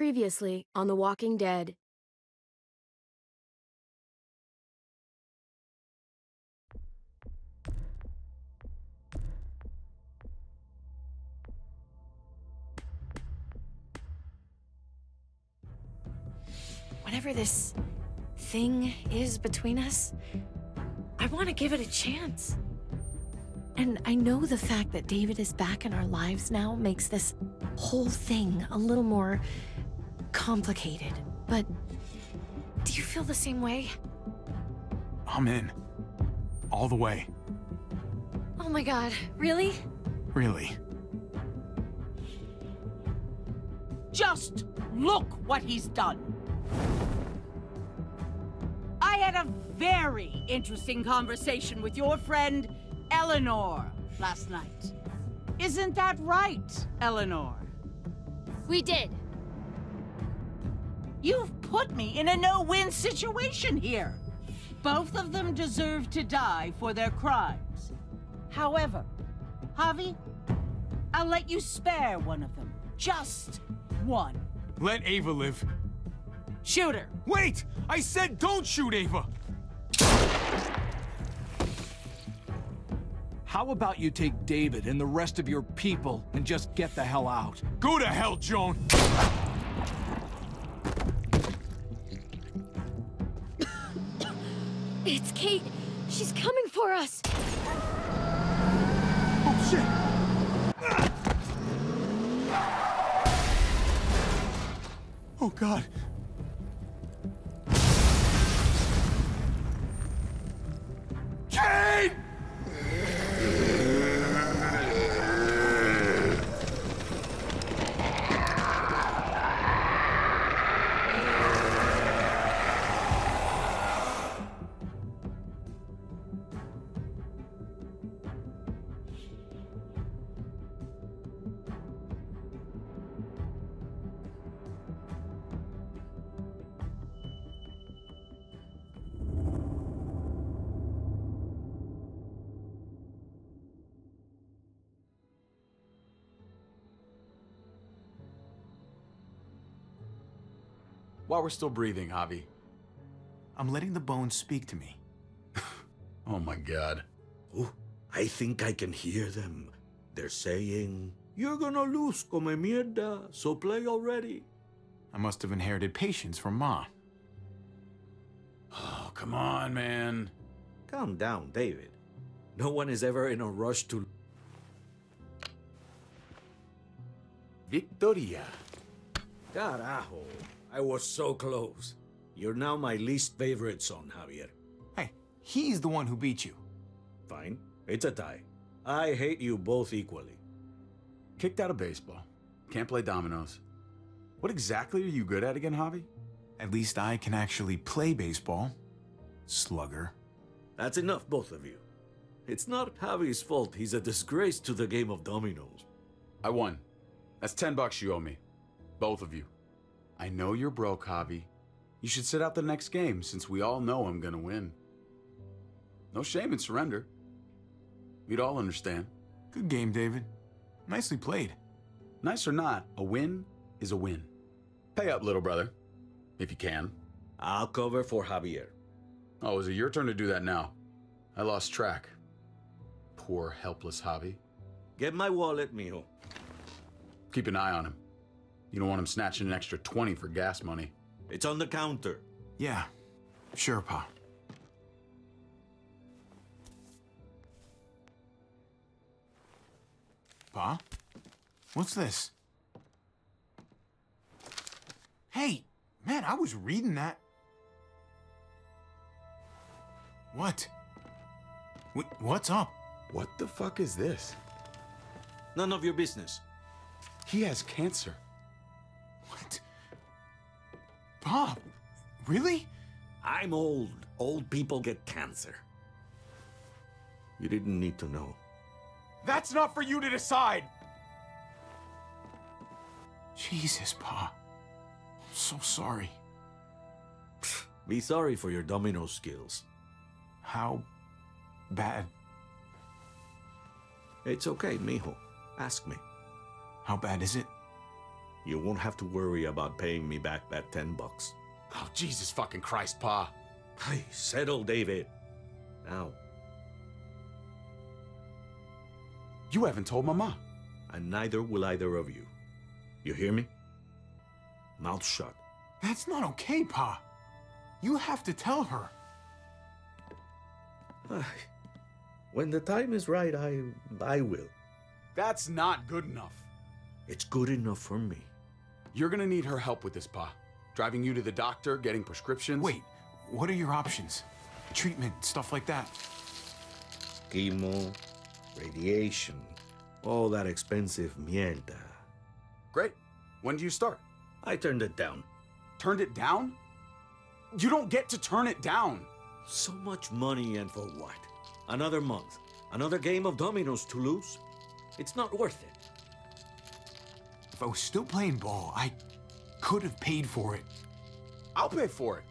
Previously on The Walking Dead. Whatever this thing is between us, I want to give it a chance. And I know the fact that David is back in our lives now makes this whole thing a little more complicated. But do you feel the same way? I'm in. All the way. Oh my god, really? Really. Just look what he's done. I had a very interesting conversation with your friend Eleanor last night. Isn't that right, Eleanor? We did. You've put me in a no-win situation here. Both of them deserve to die for their crimes. However, Javi, I'll let you spare one of them. Just one. Let Ava live. Shoot her. Wait! I said don't shoot Ava! How about you take David and the rest of your people and just get the hell out? Go to hell, Joan! It's Kate. She's coming for us. Oh, shit! Oh, God. Kate! While we're still breathing, Javi. I'm letting the bones speak to me. Oh my god. Oh, I think I can hear them. They're saying, You're gonna lose, come mierda, so play already. I must have inherited patience from Ma. Oh, come on, man. Calm down, David. No one is ever in a rush to. Victoria. Carajo, I was so close. You're now my least favorite son, Javier. Hey, he's the one who beat you. Fine, it's a tie. I hate you both equally. Kicked out of baseball. Can't play dominoes. What exactly are you good at again, Javi? At least I can actually play baseball. Slugger. That's enough, both of you. It's not Javi's fault he's a disgrace to the game of dominoes. I won. That's 10 bucks you owe me. Both of you. I know you're broke, Javi. You should sit out the next game since we all know I'm gonna win. No shame in surrender. We'd all understand. Good game, David. Nicely played. Nice or not, a win is a win. Pay up, little brother. If you can. I'll cover for Javier. Oh, is it your turn to do that now? I lost track. Poor, helpless Javi. Get my wallet, mijo. Keep an eye on him. You don't want him snatching an extra 20 for gas money. It's on the counter. Yeah, sure, Pa. Pa? What's this? Hey, man, I was reading that. What? Wh- what's up? What the fuck is this? None of your business. He has cancer. Bob, really? I'm old. Old people get cancer. You didn't need to know. That's not for you to decide. Jesus, Pa. I'm so sorry. Be sorry for your domino skills. How bad? It's okay, mijo. Ask me. How bad is it? You won't have to worry about paying me back that 10 bucks. Oh, Jesus fucking Christ, Pa. Hey, settle, David. Now, You haven't told Mama. and neither will either of you. You hear me? Mouth shut. That's not okay, Pa. You have to tell her. When the time is right, I I will. That's not good enough. It's good enough for me. You're gonna need her help with this, Pa. Driving you to the doctor, getting prescriptions. Wait, what are your options? Treatment, stuff like that. Chemo, radiation, all that expensive mierda. Great. When do you start? I turned it down. Turned it down? You don't get to turn it down. So much money and for what? Another month. Another game of dominoes to lose? It's not worth it. If I was still playing ball, I could have paid for it. I'll pay for it.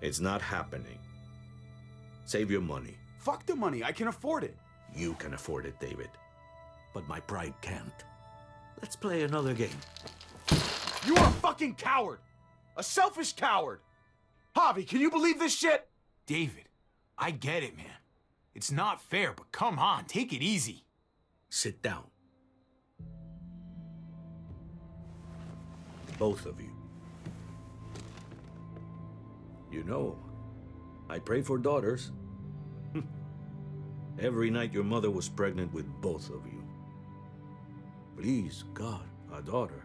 It's not happening. Save your money. Fuck the money. I can afford it. You can afford it, David. But my pride can't. Let's play another game. You are a fucking coward. A selfish coward. Javi, can you believe this shit? David, I get it, man. It's not fair, but come on, take it easy. Sit down. Both of you. You know, I pray for daughters. Every night your mother was pregnant with both of you. Please, God, a daughter.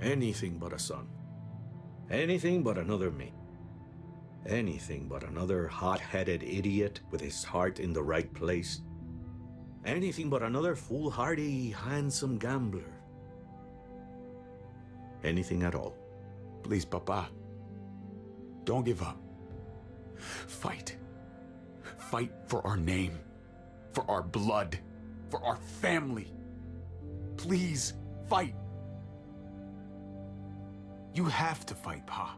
Anything but a son. Anything but another me. Anything but another hot headed idiot with his heart in the right place. Anything but another foolhardy, handsome gambler. Anything at all. Please, Papa. Don't give up. Fight. Fight for our name, for our blood, for our family. Please, fight. You have to fight, Pa.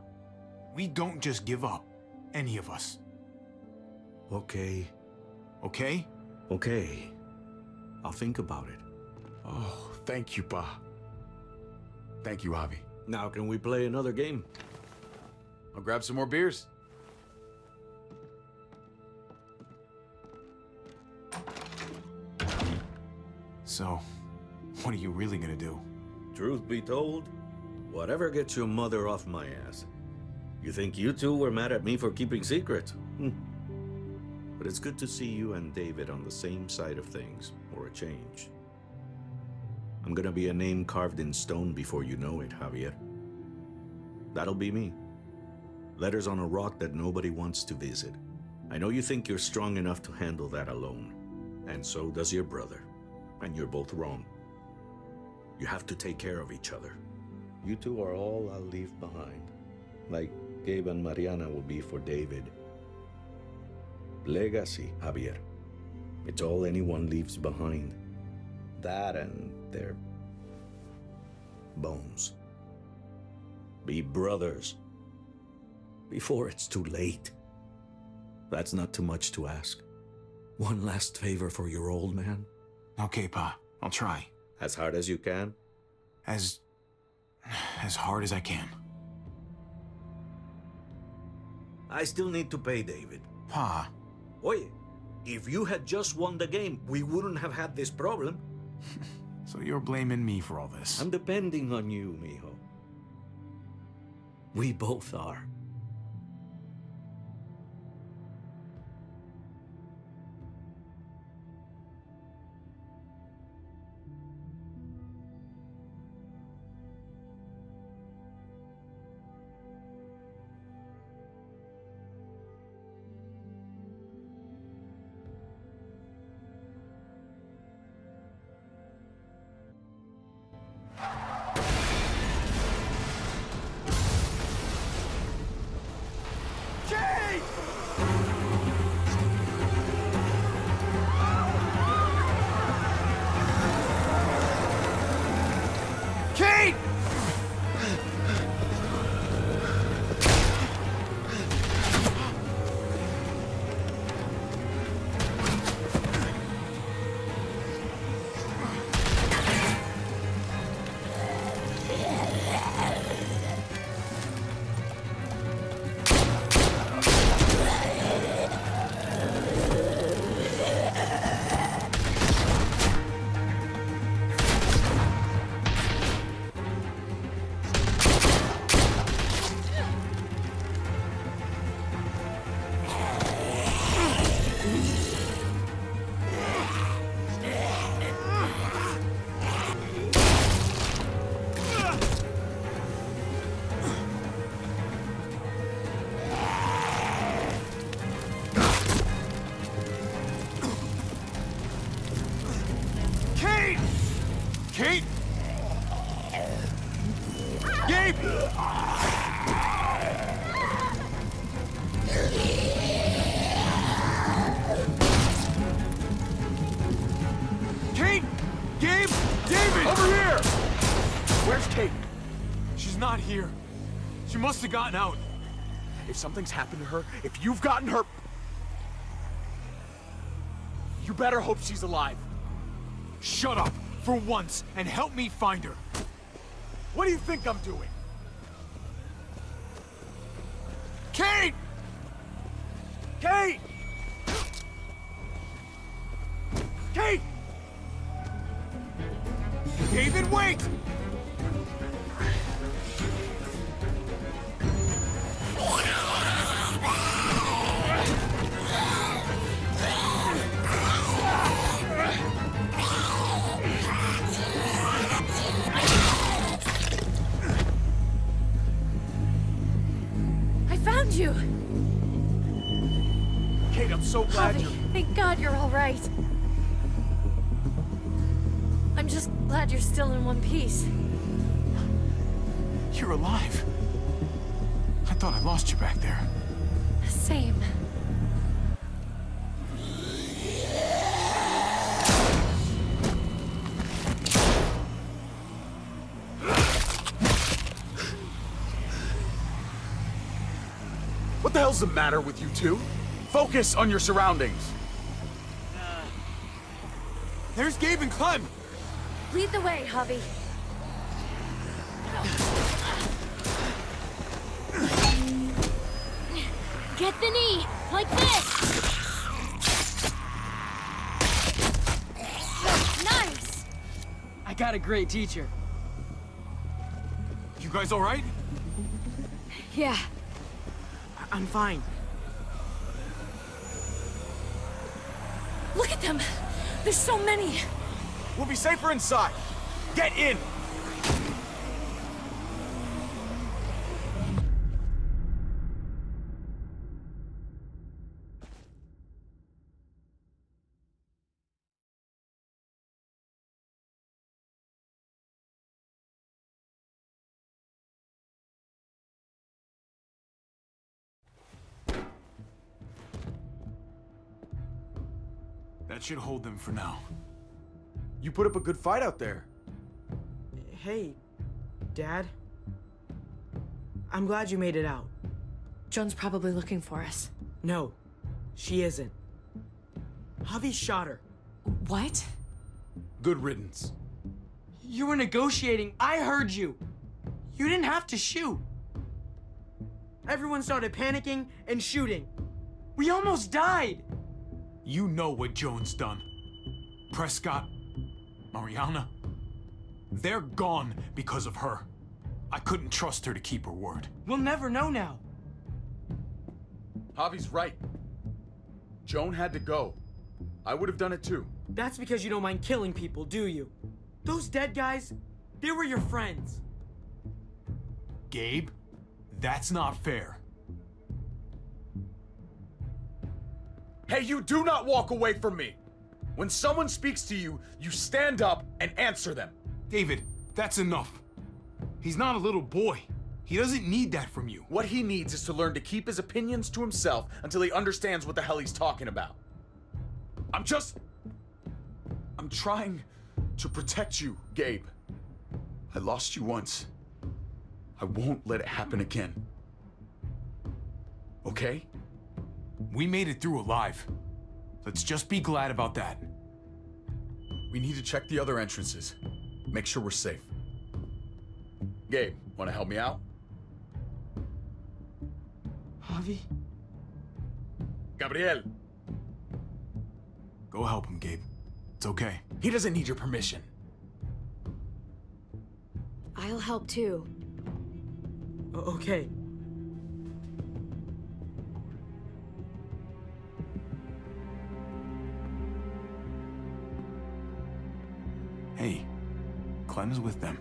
We don't just give up, any of us. Okay, Okay? okay. I'll think about it. Oh, thank you, Pa. Thank you, Javi. Now, can we play another game? I'll grab some more beers. So, what are you really gonna do? Truth be told, whatever gets your mother off my ass. You think you two were mad at me for keeping secrets? Hmm. But it's good to see you and David on the same side of things, or a change. I'm gonna be a name carved in stone before you know it, Javier. That'll be me. Letters on a rock that nobody wants to visit. I know you think you're strong enough to handle that alone. And so does your brother. And you're both wrong. You have to take care of each other. You two are all I'll leave behind. Like Gabe and Mariana will be for David. Legacy, Javier. It's all anyone leaves behind. That and their bones. Be brothers. Before it's too late. That's not too much to ask. One last favor for your old man. Okay, Pa. I'll try. As hard as you can. As. as hard as I can. I still need to pay David. Pa, Oye, if you had just won the game, we wouldn't have had this problem. so you're blaming me for all this. I'm depending on you, mijo. We both are. Kate! Have gotten out. If something's happened to her, if you've gotten her... You better hope she's alive. Shut up for once and help me find her. What do you think I'm doing? Hell's the matter with you two? Focus on your surroundings. There's Gabe and Clem. Lead the way, Javi. Get the knee, like this. Nice. I got a great teacher. You guys all right? Yeah. I- I'm fine. Look at them! There's so many! We'll be safer inside. Get in! Should hold them for now. You put up a good fight out there. Hey, Dad. I'm glad you made it out. Joan's probably looking for us. No, she isn't. Javi shot her. What? Good riddance. You were negotiating. I heard you. You didn't have to shoot. Everyone started panicking and shooting. We almost died. You know what Joan's done. Prescott, Mariana, they're gone because of her. I couldn't trust her to keep her word. We'll never know now. Javi's right. Joan had to go. I would have done it too. That's because you don't mind killing people, do you? Those dead guys, they were your friends. Gabe, that's not fair. Hey, you do not walk away from me! When someone speaks to you, you stand up and answer them. David, that's enough. He's not a little boy. He doesn't need that from you. What he needs is to learn to keep his opinions to himself until he understands what the hell he's talking about. I'm just. I'm trying to protect you, Gabe. I lost you once. I won't let it happen again. Okay? We made it through alive. Let's just be glad about that. We need to check the other entrances. Make sure we're safe. Gabe, want to help me out? Javi? Gabriel, Go help him, Gabe. It's okay. he doesn't need your permission. I'll help too. O- okay. Clem's with them.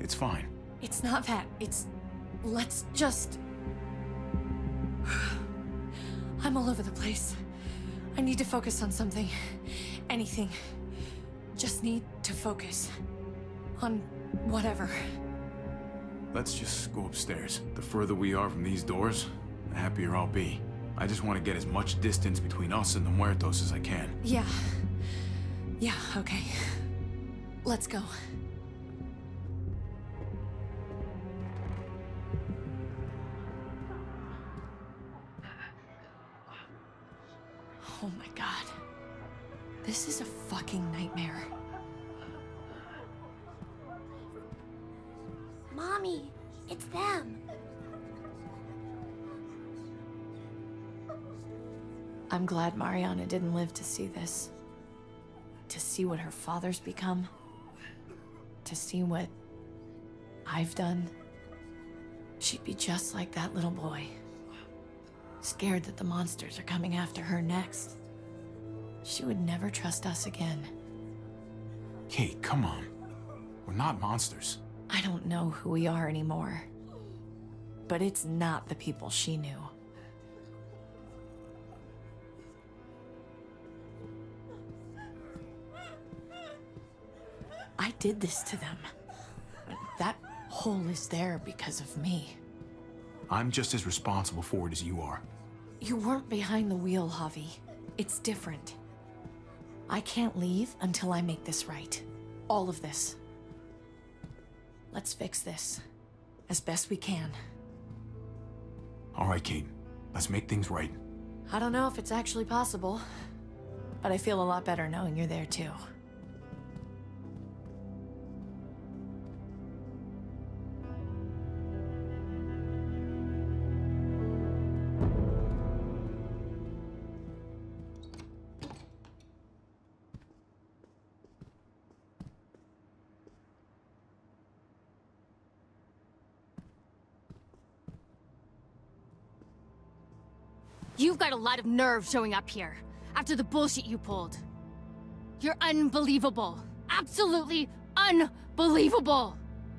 It's fine. It's not that. It's. Let's just. I'm all over the place. I need to focus on something. Anything. Just need to focus. On whatever. let's just go upstairs. The further we are from these doors, the happier I'll be. I just want to get as much distance between us and the Muertos as I can. Yeah. Yeah, okay. Let's go. Oh my god. This is a fucking nightmare. Mommy, it's them. I'm glad Mariana didn't live to see this. To see what her father's become. To see what I've done. She'd be just like that little boy. Scared that the monsters are coming after her next. She would never trust us again. Kate, come on. We're not monsters. I don't know who we are anymore. But it's not the people she knew. I did this to them. That hole is there because of me. I'm just as responsible for it as you are. You weren't behind the wheel, Javi. It's different. I can't leave until I make this right. All of this. Let's fix this. As best we can. All right, Kate. Let's make things right. I don't know if it's actually possible, but I feel a lot better knowing you're there too. Lot of nerve showing up here after the bullshit you pulled. You're unbelievable. Absolutely unbelievable.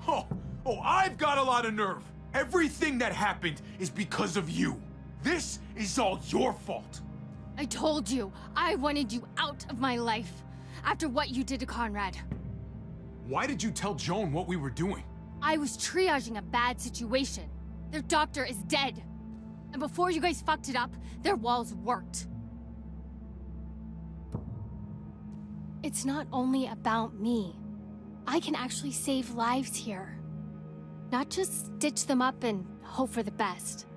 Oh, oh, I've got a lot of nerve. Everything that happened is because of you. This is all your fault. I told you, I wanted you out of my life after what you did to Conrad. Why did you tell Joan what we were doing? I was triaging a bad situation. Their doctor is dead. And before you guys fucked it up, their walls worked. It's not only about me. I can actually save lives here. Not just stitch them up and hope for the best.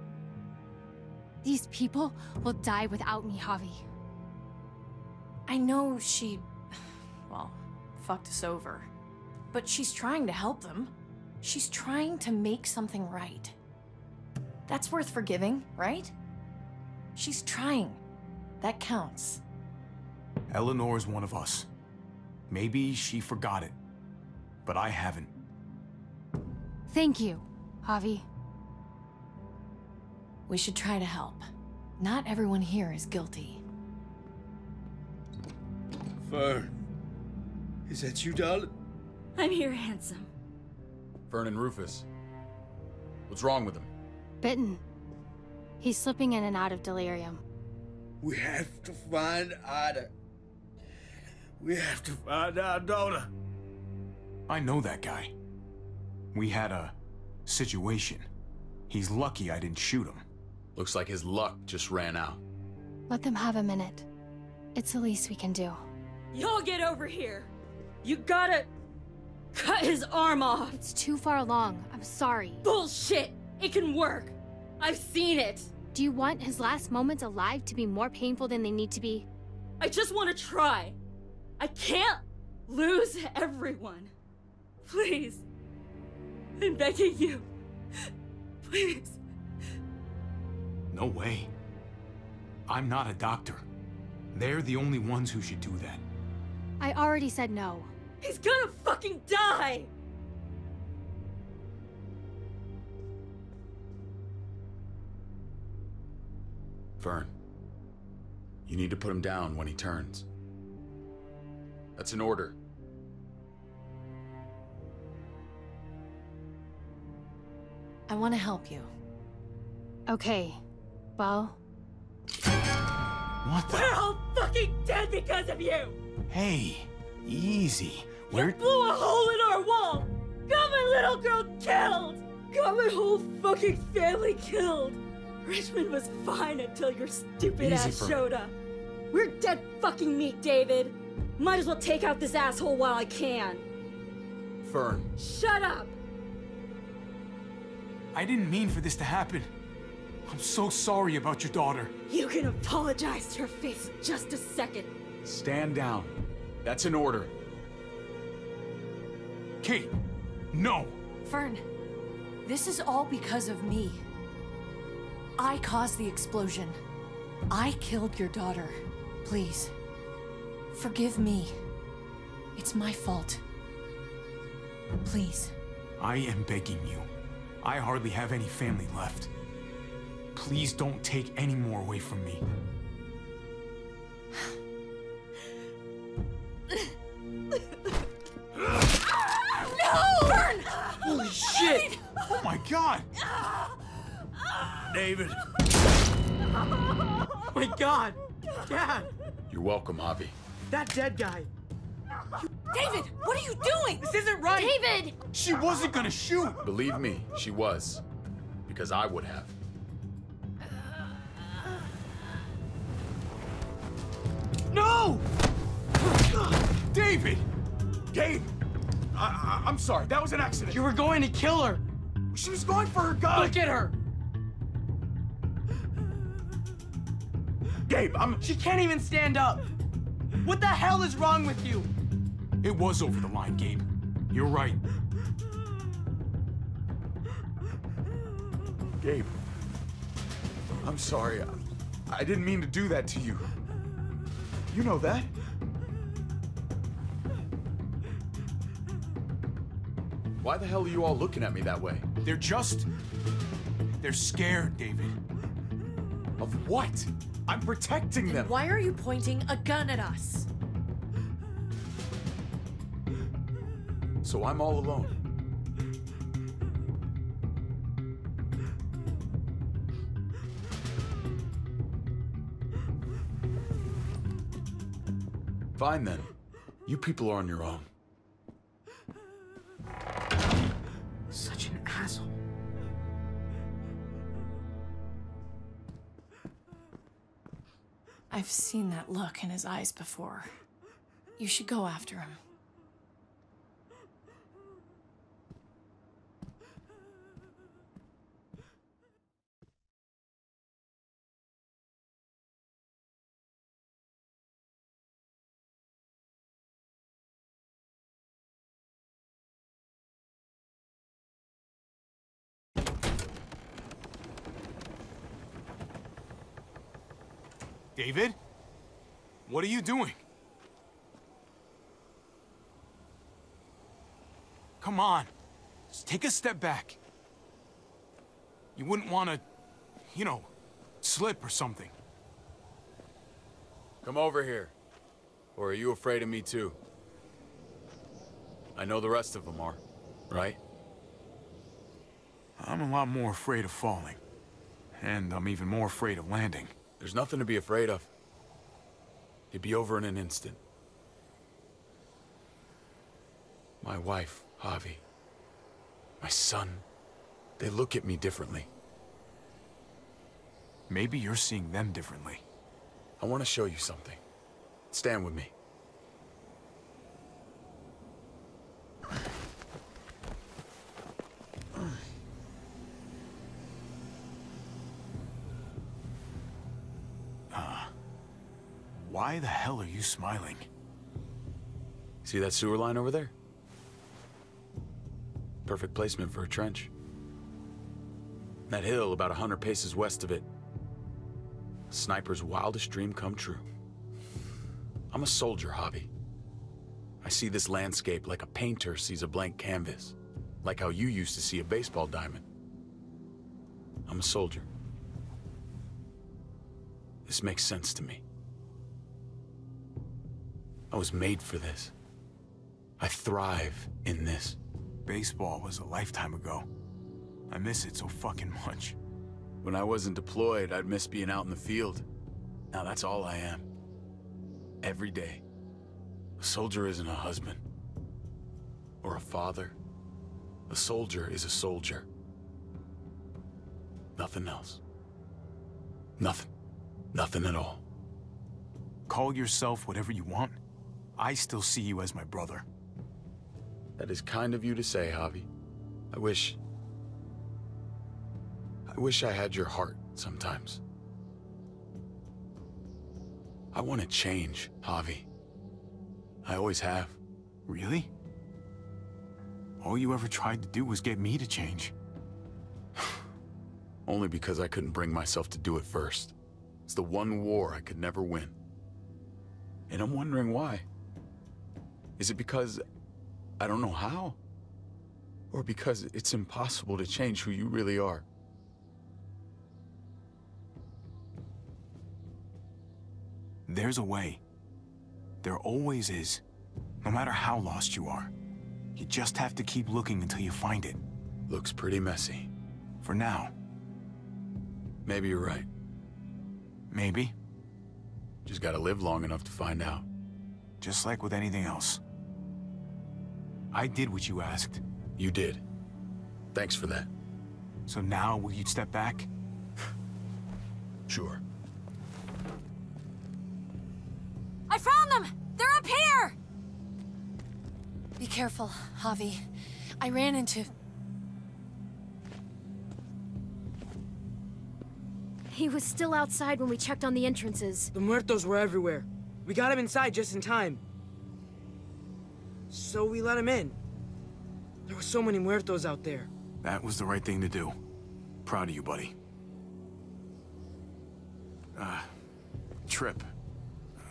These people will die without me, Javi. I know she. well, fucked us over. But she's trying to help them. She's trying to make something right. That's worth forgiving, right? She's trying. That counts. Eleanor's one of us. Maybe she forgot it, but I haven't. Thank you, Javi. We should try to help. Not everyone here is guilty. Fern. Is that you, darling? I'm here, handsome. Vernon Rufus. What's wrong with him? Bitten. He's slipping in and out of delirium. We have to find Ada. We have to find our daughter. I know that guy. We had a situation. He's lucky I didn't shoot him. Looks like his luck just ran out. Let them have a minute. It's the least we can do. Y'all get over here. You gotta cut his arm off. It's too far along. I'm sorry. Bullshit. It can work. I've seen it. Do you want his last moments alive to be more painful than they need to be? I just want to try. I can't lose everyone. Please. I'm begging you. Please. No way. I'm not a doctor. They're the only ones who should do that. I already said no. He's gonna fucking die! Vern. You need to put him down when he turns. That's an order. I want to help you. Okay. Well, What the? We're all fucking dead because of you! Hey, easy. We're. You blew a hole in our wall! Got my little girl killed! got my whole fucking family killed. Richmond was fine until your stupid Easy, ass Fern. showed up. We're dead fucking meat, David. Might as well take out this asshole while I can. Fern. Shut up! I didn't mean for this to happen. I'm so sorry about your daughter. You can apologize to her face in just a second. Stand down. That's an order. Kate, no. Fern, this is all because of me. I caused the explosion. I killed your daughter. Please, forgive me. It's my fault. Please. I am begging you. I hardly have any family left. Please don't take any more away from me. No! Fern! Holy shit! Oh my god! David. Oh my god! Dad! You're welcome, Javi. That dead guy! David, what are you doing? This isn't right! David! She wasn't gonna shoot! Believe me, she was. Because I would have. No! David! Gabe! I, I, I'm sorry, that was an accident. You were going to kill her! She was going for her gun! Look at her! Gabe, I'm. She can't even stand up! What the hell is wrong with you? It was over the line, Gabe. You're right. Gabe. I'm sorry. I, I didn't mean to do that to you. You know that. Why the hell are you all looking at me that way? They're just. They're scared, David. Of what? I'm protecting them. Why are you pointing a gun at us? So I'm all alone. Fine then. You people are on your own. I've seen that look in his eyes before. You should go after him. David? What are you doing? Come on. Just take a step back. You wouldn't want to, you know, slip or something. Come over here. Or are you afraid of me too? I know the rest of them are, right? I'm a lot more afraid of falling. And I'm even more afraid of landing. There's nothing to be afraid of. It'd be over in an instant. My wife, Javi. My son. They look at me differently. Maybe you're seeing them differently. I want to show you something. Stand with me. Why the hell are you smiling? See that sewer line over there? Perfect placement for a trench. That hill about a hundred paces west of it. Sniper's wildest dream come true. I'm a soldier, Javi. I see this landscape like a painter sees a blank canvas. Like how you used to see a baseball diamond. I'm a soldier. This makes sense to me. I was made for this. I thrive in this. Baseball was a lifetime ago. I miss it so fucking much. When I wasn't deployed, I'd miss being out in the field. Now that's all I am. Every day. A soldier isn't a husband. Or a father. A soldier is a soldier. Nothing else. Nothing. Nothing at all. Call yourself whatever you want. I still see you as my brother. That is kind of you to say, Javi. I wish... I wish I had your heart sometimes. I want to change, Javi. I always have. Really? All you ever tried to do was get me to change. Only because I couldn't bring myself to do it first. It's the one war I could never win. And I'm wondering why. Is it because I don't know how? Or because it's impossible to change who you really are? There's a way. There always is. No matter how lost you are. You just have to keep looking until you find it. Looks pretty messy. For now. Maybe you're right. Maybe. Just gotta live long enough to find out. Just like with anything else. I did what you asked. You did. Thanks for that. So now, will you step back? Sure. I found them! They're up here! Be careful, Javi. I ran into... He was still outside when we checked on the entrances. The muertos were everywhere. We got him inside just in time. So we let him in. There were so many muertos out there. That was the right thing to do. Proud of you, buddy. Uh, Tripp.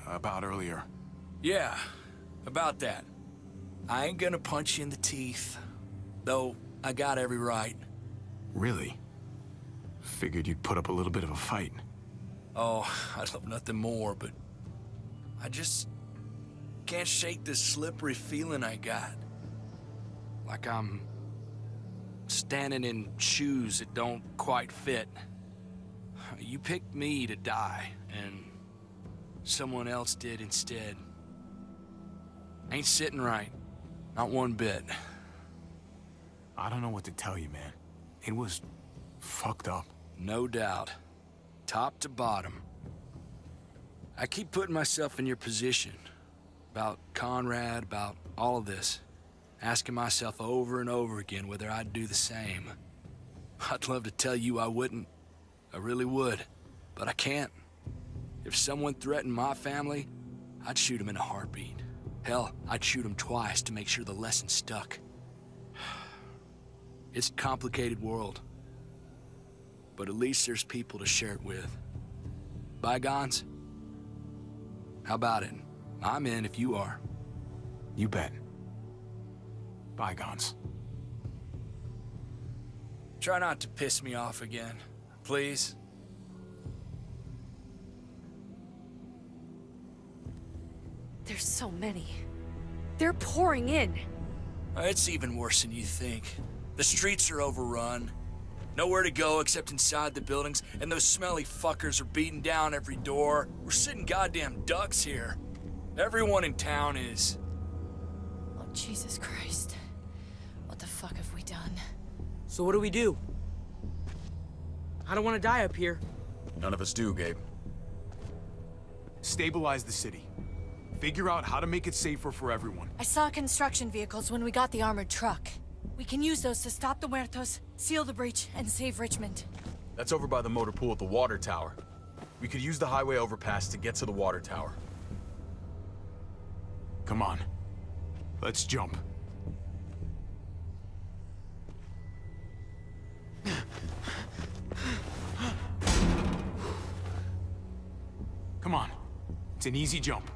About earlier. Yeah, about that. I ain't gonna punch you in the teeth. Though, I got every right. Really? Figured you'd put up a little bit of a fight. Oh, I'd love nothing more, but... I just... can't shake this slippery feeling I got. Like I'm... standing in shoes that don't quite fit. You picked me to die, and someone else did instead. Ain't sitting right. Not one bit. I don't know what to tell you, man. It was fucked up. No doubt. Top to bottom. I keep putting myself in your position. About Conrad, about all of this. Asking myself over and over again whether I'd do the same. I'd love to tell you I wouldn't. I really would. But I can't. If someone threatened my family, I'd shoot him in a heartbeat. Hell, I'd shoot him twice to make sure the lesson stuck. It's a complicated world. But at least there's people to share it with. Bygones? How about it? Ah, I'm in if you are. You bet. Bygones. Try not to piss me off again, please. There's so many. They're pouring in. Uh, it's even worse than you think. The streets are overrun. Nowhere to go except inside the buildings, and those smelly fuckers are beating down every door. We're sitting goddamn ducks here. Everyone in town is. Oh, Jesus Christ. What the fuck have we done? So what do we do? I don't want to die up here. None of us do, Gabe. Stabilize the city. Figure out how to make it safer for everyone. I saw construction vehicles when we got the armored truck. We can use those to stop the Muertos, seal the breach, and save Richmond. That's over by the motor pool at the water tower. We could use the highway overpass to get to the water tower. Come on. Let's jump. Come on. It's an easy jump.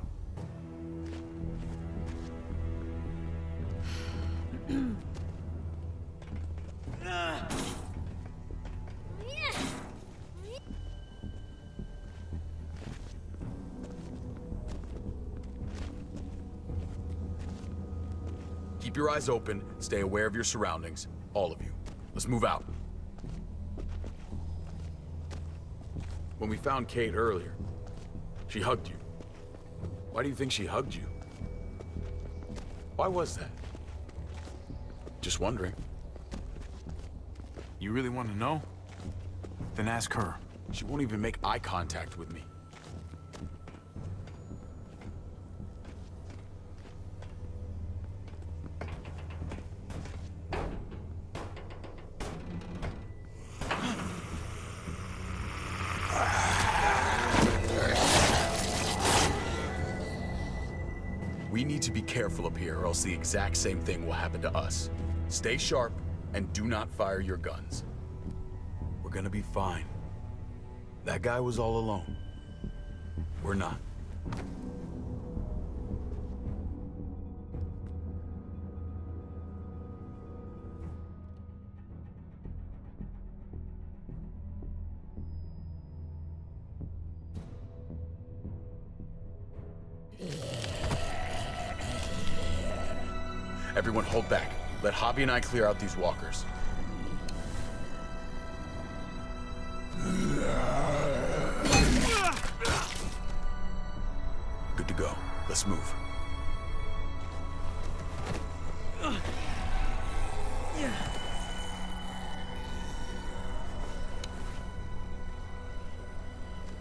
Eyes open, stay aware of your surroundings. All of you. Let's move out. When we found Kate earlier, she hugged you. Why do you think she hugged you? Why was that? Just wondering. You really want to know? Then ask her. She won't even make eye contact with me. The exact same thing will happen to us. Stay sharp, and do not fire your guns. We're gonna be fine. That guy was all alone. We're not. Hobby and I clear out these walkers. Good to go. Let's move.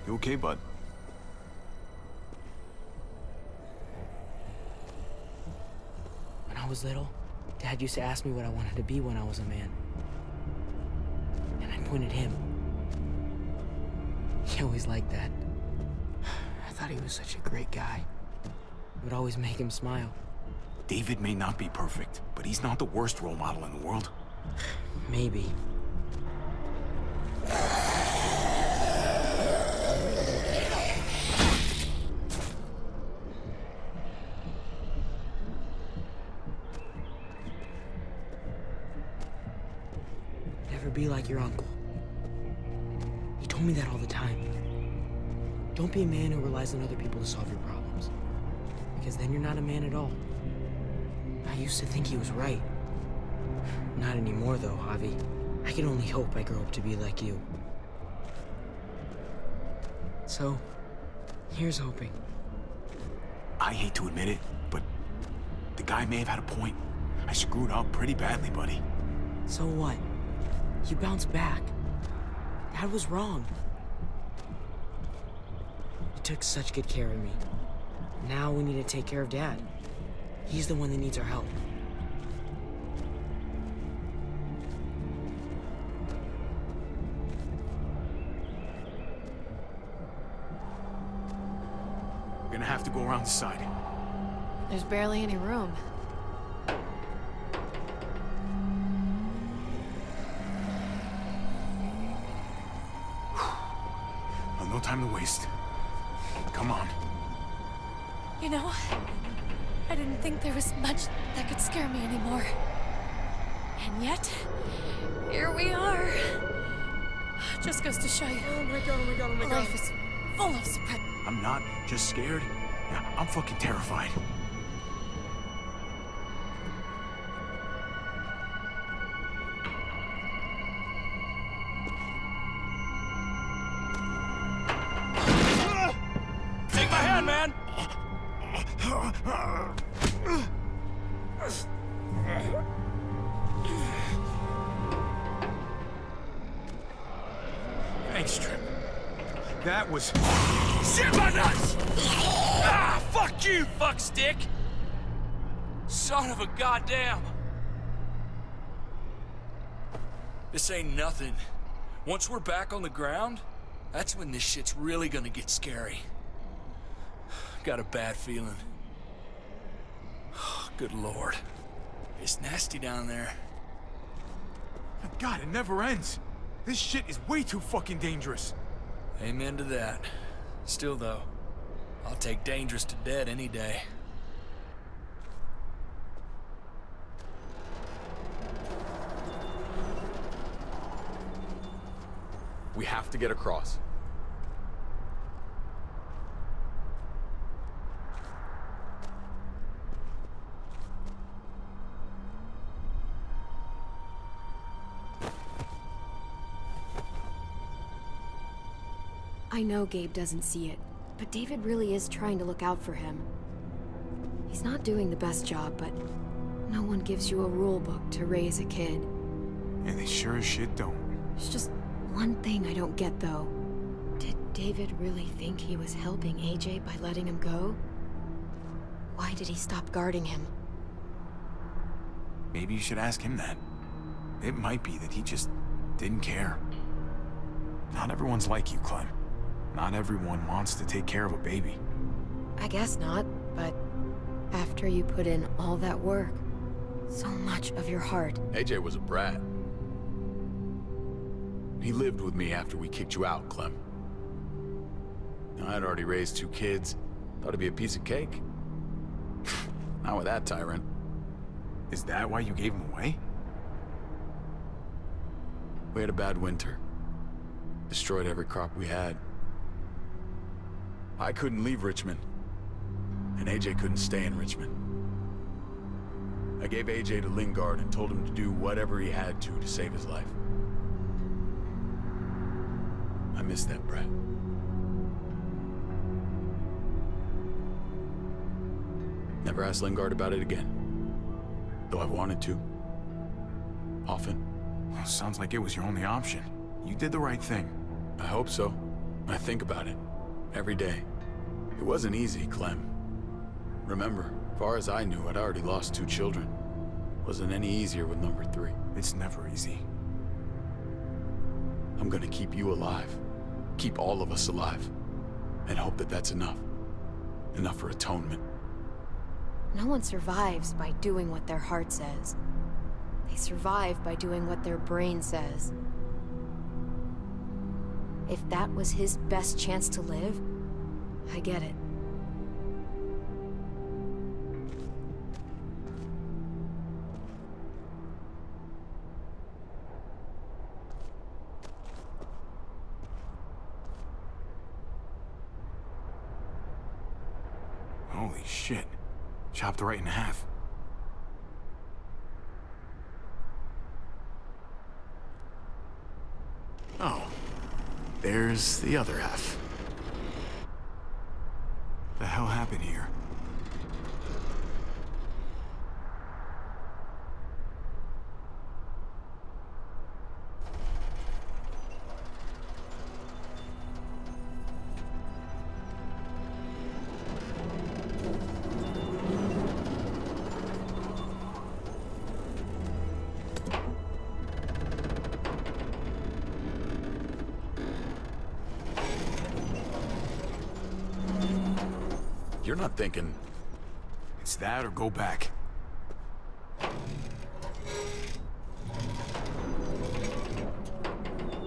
You okay, bud? When I was little, Dad used to ask me what I wanted to be when I was a man. And I pointed him. He always liked that. I thought he was such a great guy. It would always make him smile. David may not be perfect, but he's not the worst role model in the world. Maybe. Never be like your uncle. He told me that all the time. Don't be a man who relies on other people to solve your problems. Because then you're not a man at all. I used to think he was right. Not anymore, though, Javi. I can only hope I grow up to be like you. So, here's hoping. I hate to admit it, but the guy may have had a point. I screwed up pretty badly, buddy. So what? You bounced back. Dad was wrong. You took such good care of me. Now we need to take care of Dad. He's the one that needs our help. We're gonna have to go around the side. There's barely any room. No time to waste. Come on. You know, I didn't think there was much that could scare me anymore. And yet, here we are. Just goes to show you. Oh my god, oh my god, oh my god. Life is full of surprises. I'm not just scared. Yeah, I'm fucking terrified. This ain't nothing. Once we're back on the ground, that's when this shit's really gonna get scary. Got a bad feeling. Good lord. It's nasty down there. God, it never ends. This shit is way too fucking dangerous. Amen to that. Still, though, I'll take dangerous to dead any day. We have to get across. I know Gabe doesn't see it, but David really is trying to look out for him. He's not doing the best job, but no one gives you a rule book to raise a kid. Yeah, they sure as shit don't. There's just One thing I don't get, though. Did David really think he was helping AJ by letting him go? Why did he stop guarding him? Maybe you should ask him that. It might be that he just didn't care. Not everyone's like you, Clem. Not everyone wants to take care of a baby. I guess not, but after you put in all that work, so much of your heart. AJ was a brat. He lived with me after we kicked you out, Clem. I'd already raised two kids. Thought it'd be a piece of cake. Not with that tyrant. Is that why you gave him away? We had a bad winter. Destroyed every crop we had. I couldn't leave Richmond. And AJ couldn't stay in Richmond. I gave AJ to Lingard and told him to do whatever he had to to save his life. I miss that brat. Never asked Lingard about it again. Though I've wanted to. Often. Well, sounds like it was your only option. You did the right thing. I hope so. I think about it. Every day. It wasn't easy, Clem. Remember, far as I knew, I'd already lost two children. Wasn't any easier with number three. It's never easy. I'm gonna keep you alive. Keep all of us alive. And hope that that's enough. Enough for atonement. No one survives by doing what their heart says. They survive by doing what their brain says. If that was his best chance to live, I get it. Chopped right in half. Oh. There's the other half. The hell happened here? Thinking... It's that or go back.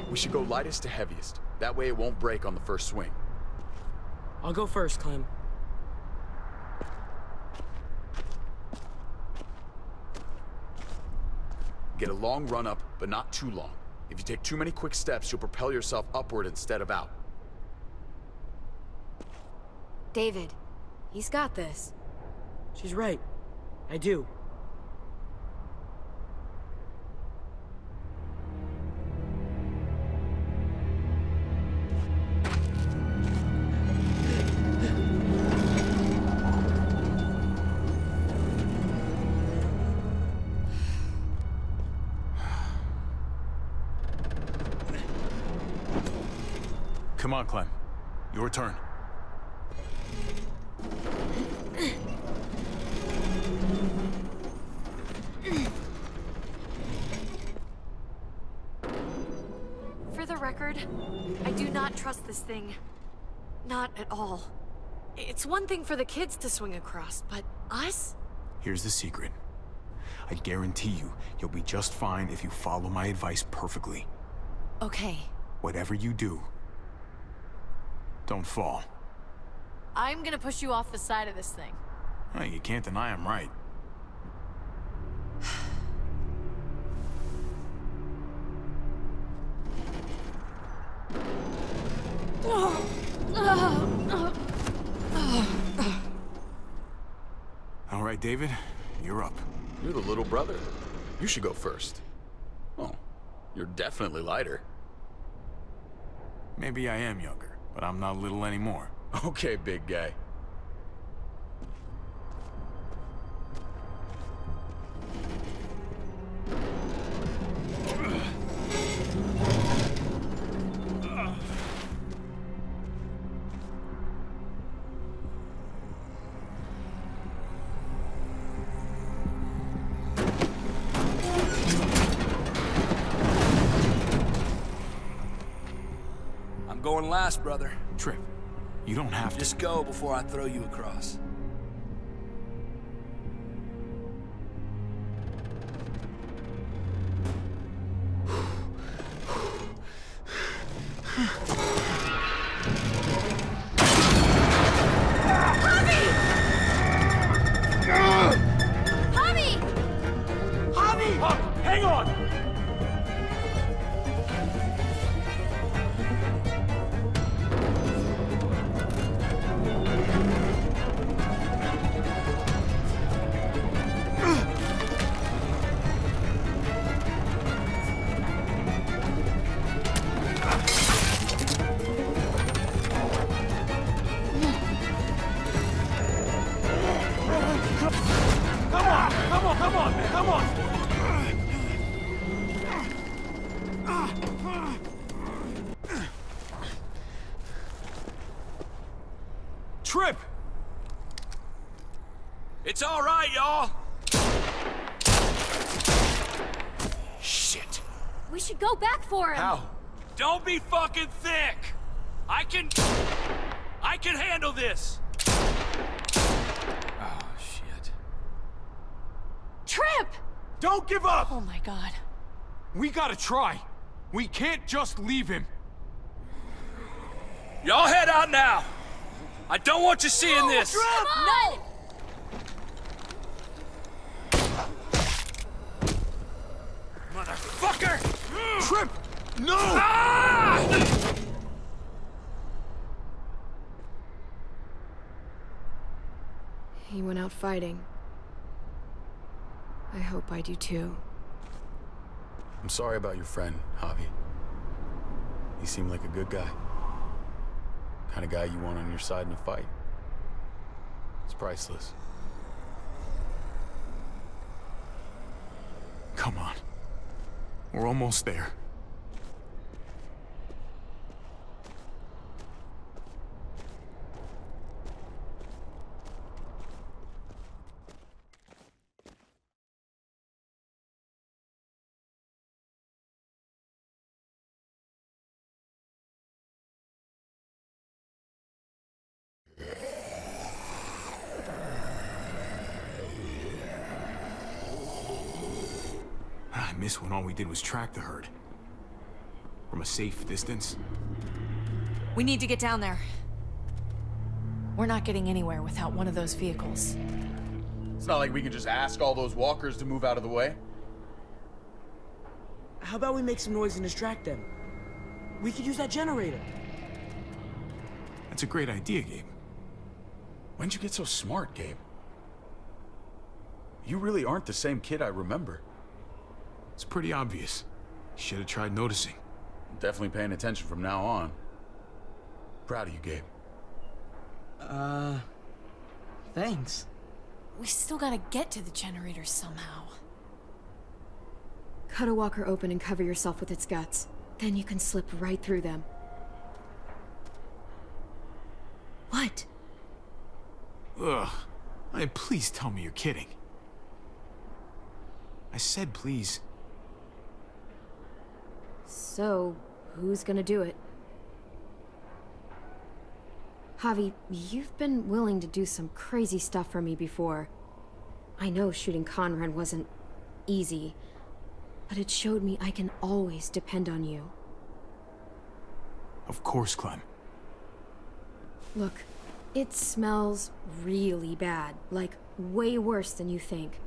We should go lightest to heaviest. That way it won't break on the first swing. I'll go first, Clem. Get a long run up, but not too long. If you take too many quick steps, you'll propel yourself upward instead of out. David, he's got this. She's right. I do. Come on, Clem. Your turn. This thing. Not at all. It's one thing for the kids to swing across, but us? Here's the secret. I guarantee you, you'll be just fine if you follow my advice perfectly. Okay, Whatever you do, don't fall. I'm gonna push you off the side of this thing. Well, you can't deny I'm right. All right, David, you're up. You're the little brother. You should go first. Oh, you're definitely lighter. Maybe I am younger, but I'm not little anymore. Okay, big guy. Just go before I throw you across. Don't give up! Oh my god. We gotta try. We can't just leave him. Y'all head out now. I don't want you seeing this. No! Motherfucker! Tripp! No! Ah! He went out fighting. I hope I do too. I'm sorry about your friend, Javi. He seemed like a good guy. Kind of guy you want on your side in a fight. It's priceless. Come on. We're almost there. I miss when all we did was track the herd. From a safe distance. We need to get down there. We're not getting anywhere without one of those vehicles. It's not like we can just ask all those walkers to move out of the way. How about we make some noise and distract them? We could use that generator. That's a great idea, Gabe. When'd you get so smart, Gabe? You really aren't the same kid I remember. It's pretty obvious. Should have tried noticing. Definitely paying attention from now on. Proud of you, Gabe. Uh, thanks. We still gotta get to the generator somehow. Cut a walker open and cover yourself with its guts. Then you can slip right through them. What? Ugh. I, please tell me you're kidding. I said please. So, who's gonna do it? Javi, you've been willing to do some crazy stuff for me before. I know shooting Conrad wasn't easy, but it showed me I can always depend on you. Of course, Clem. Look, it smells really bad, like way worse than you think.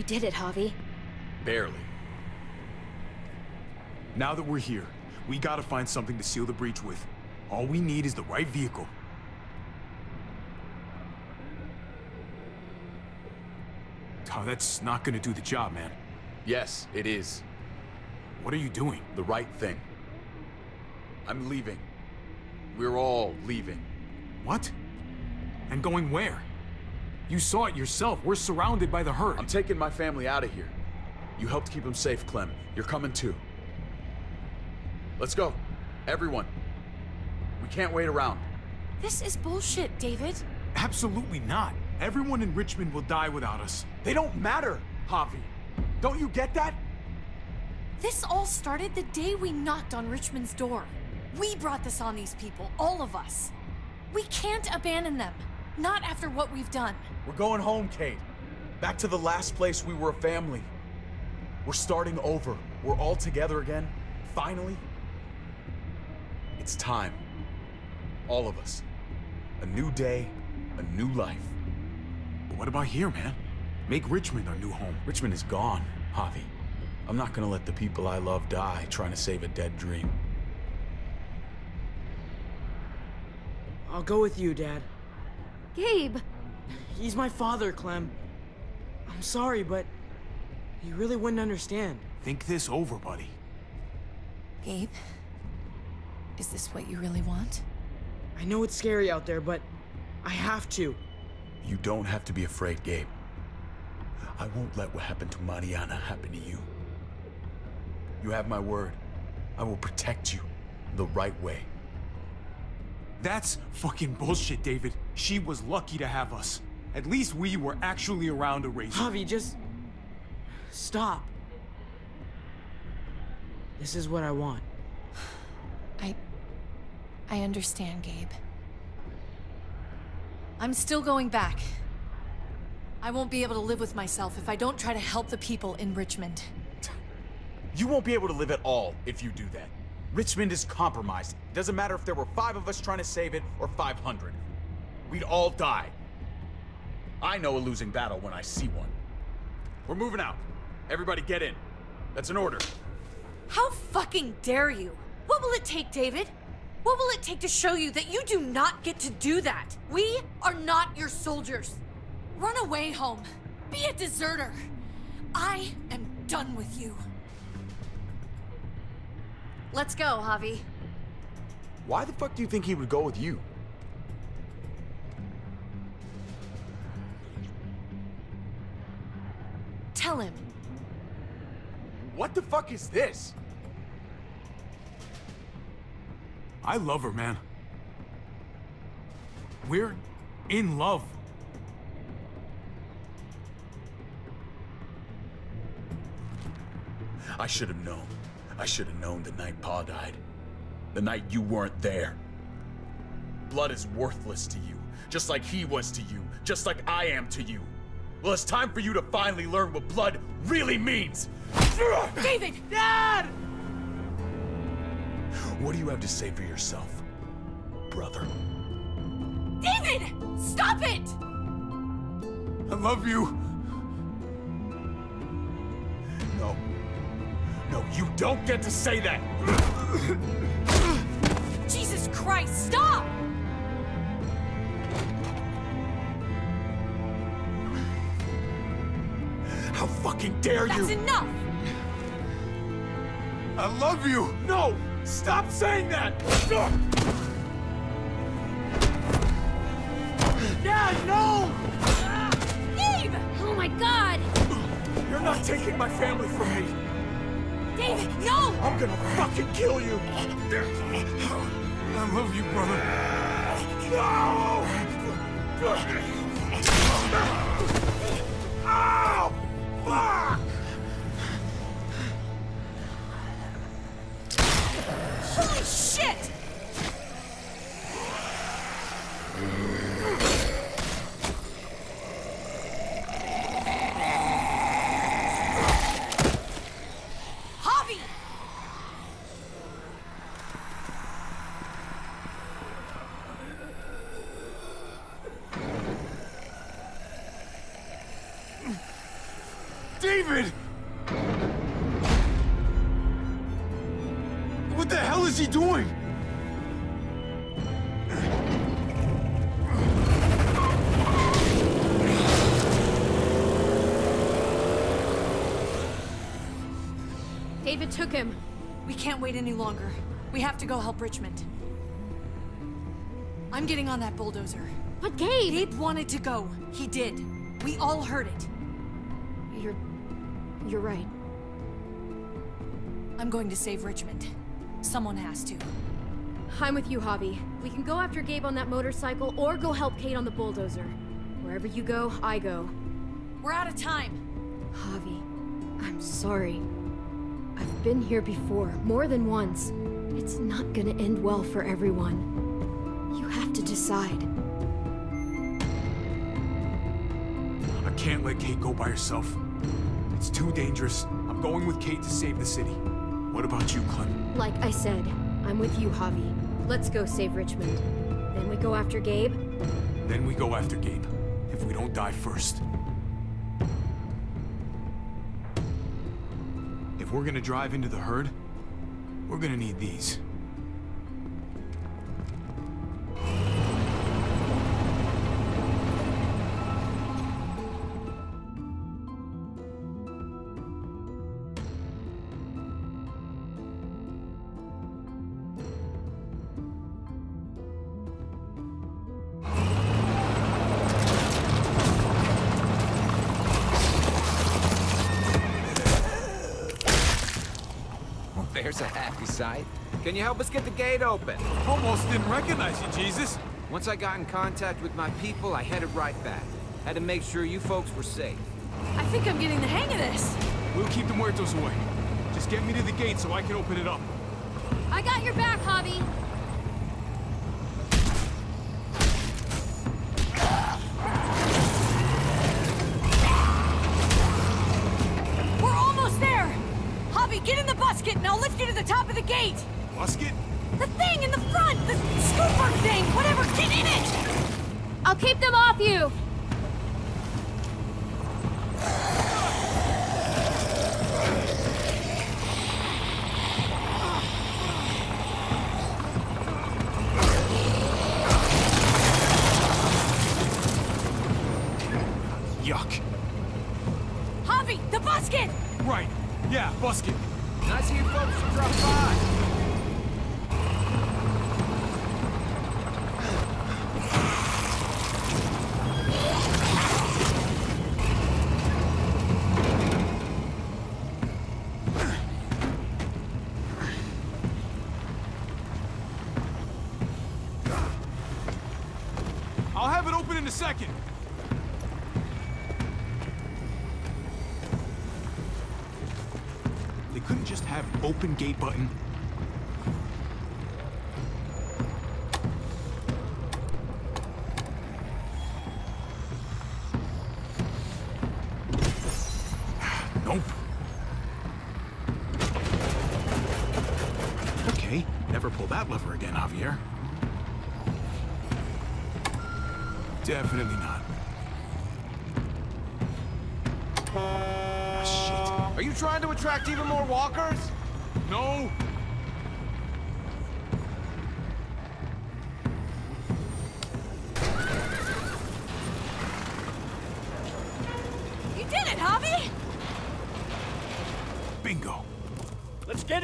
You did it, Javi. Barely. Now that we're here, we gotta find something to seal the breach with. All we need is the right vehicle. Oh, that's not gonna do the job, man. Yes, it is. What are you doing? The right thing. I'm leaving. We're all leaving. What? And going where? You saw it yourself. We're surrounded by the herd. I'm taking my family out of here. You helped keep them safe, Clem. You're coming too. Let's go. Everyone. We can't wait around. This is bullshit, David. Absolutely not. Everyone in Richmond will die without us. They don't matter, Javi. Don't you get that? This all started the day we knocked on Richmond's door. We brought this on these people, all of us. We can't abandon them. Not after what we've done. We're going home, Kate. Back to the last place we were a family. We're starting over. We're all together again. Finally. It's time. All of us. A new day, a new life. But what about here, man? Make Richmond our new home. Richmond is gone, Javi. I'm not gonna let the people I love die trying to save a dead dream. I'll go with you, Dad. Gabe! He's my father, Clem. I'm sorry, but you really wouldn't understand. Think this over, buddy. Gabe? Is this what you really want? I know it's scary out there, but I have to. You don't have to be afraid, Gabe. I won't let what happened to Mariana happen to you. You have my word. I will protect you the right way. That's fucking bullshit, David. She was lucky to have us. At least we were actually around to raise her. Javi, just... Stop. This is what I want. I... I understand, Gabe. I'm still going back. I won't be able to live with myself if I don't try to help the people in Richmond. You won't be able to live at all if you do that. Richmond is compromised. It Doesn't matter if there were five of us trying to save it or 500. We'd all die. I know a losing battle when I see one. We're moving out. Everybody get in. That's an order. How fucking dare you? What will it take, David? What will it take to show you that you do not get to do that? We are not your soldiers. Run away home. Be a deserter. I am done with you. Let's go, Javi. Why the fuck do you think he would go with you? Tell him. What the fuck is this? I love her, man. We're in love. I should have known. I should have known the night Pa died. The night you weren't there. Blood is worthless to you, just like he was to you, just like I am to you. Well, it's time for you to finally learn what blood really means. David! Dad! What do you have to say for yourself, brother? David! Stop it! I love you. No. No, you don't get to say that! Jesus Christ, stop! How fucking dare you! That's enough! I love you. No! Stop saying that! Dad, no! Gabe! Oh my god! You're not taking my family from me! David, no! I'm gonna fucking kill you! I love you, brother. No! Took him. We can't wait any longer. We have to go help Richmond. I'm getting on that bulldozer. But Gabe! Gabe wanted to go. He did. We all heard it. You're... you're right. I'm going to save Richmond. Someone has to. I'm with you, Javi. We can go after Gabe on that motorcycle or go help Kate on the bulldozer. Wherever you go, I go. We're out of time. Javi, I'm sorry. I've been here before, more than once. It's not gonna end well for everyone. You have to decide. I can't let Kate go by herself. It's too dangerous. I'm going with Kate to save the city. What about you, Clem? Like I said, I'm with you, Javi. Let's go save Richmond. Then we go after Gabe. Then we go after Gabe. If we don't die first. If we're gonna drive into the herd, we're gonna need these. Gate open? Almost didn't recognize you, Jesus. Once I got in contact with my people, I headed right back. Had to make sure you folks were safe. I think I'm getting the hang of this. We'll keep the muertos away. Just get me to the gate so I can open it up. I got your back, Javi. We're almost there! Javi, get in the busket and I'll lift you to the top of the gate! Busket? The thing in the front! The scooper thing! Whatever, get in it! I'll keep them off you!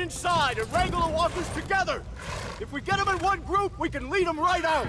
Inside and wrangle the walkers together! If we get them in one group, we can lead them right out!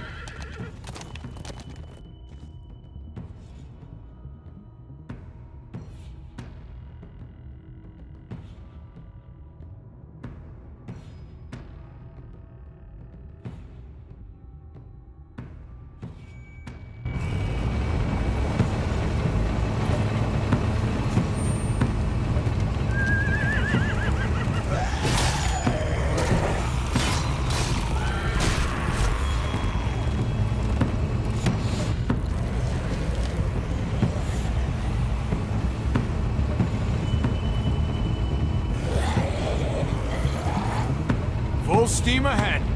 Steam ahead.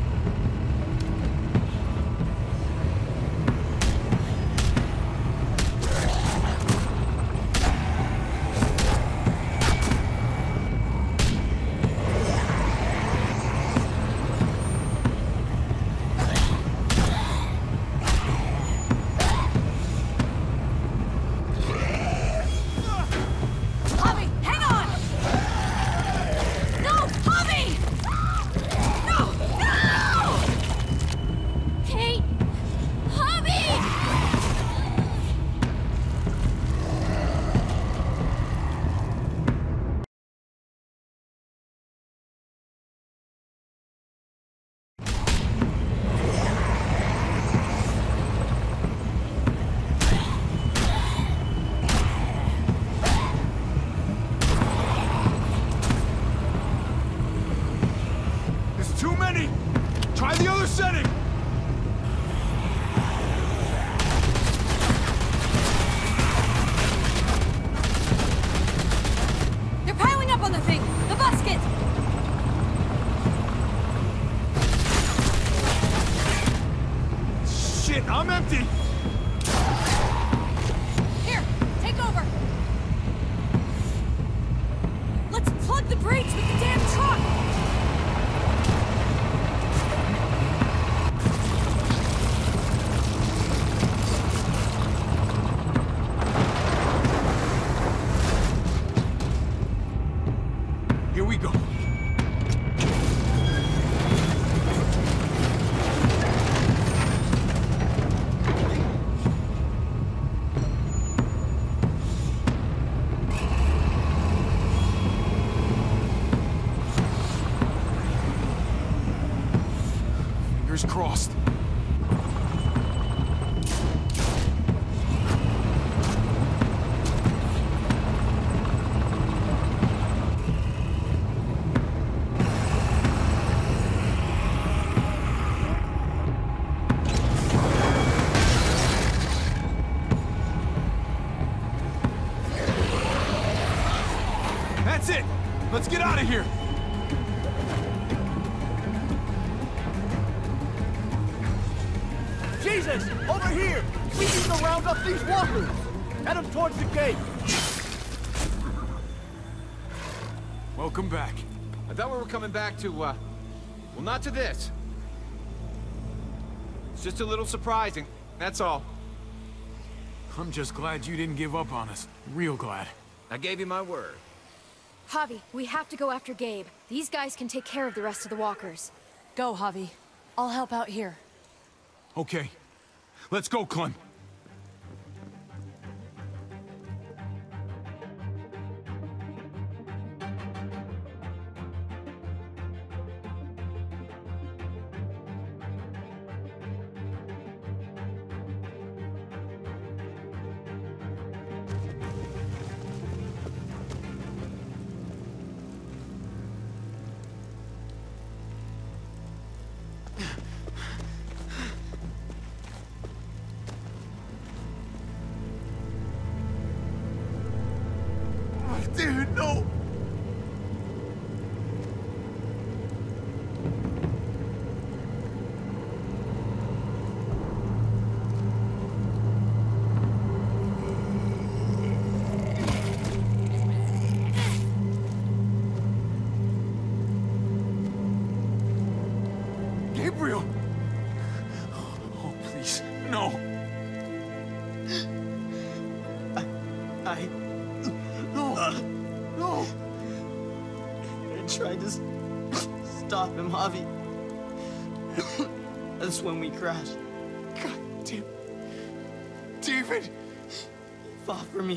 Out of here. Jesus! Over here! We need to round up these walkers! Head them towards the gate! Welcome back. I thought we were coming back to, uh... Well, not to this. It's just a little surprising, that's all. I'm just glad you didn't give up on us. Real glad. I gave you my word. Javi, we have to go after Gabe. These guys can take care of the rest of the walkers. Go, Javi. I'll help out here. Okay. Let's go, Clem.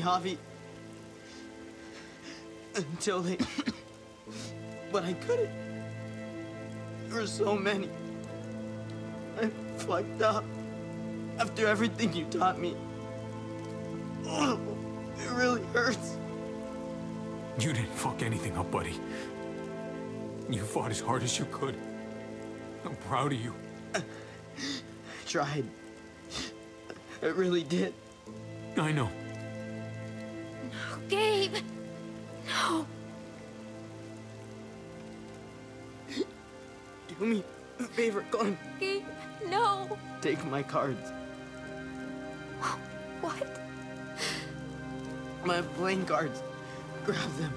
Fought for me, Javi. Until they... but I couldn't. There were so many. I fucked up. After everything you taught me. Oh, it really hurts. You didn't fuck anything up, buddy. You fought as hard as you could. I'm proud of you. I tried. I really did. I know. Gabe! No. Do me a favor, Clem. Gabe, no. Take my cards. What? My playing cards. Grab them.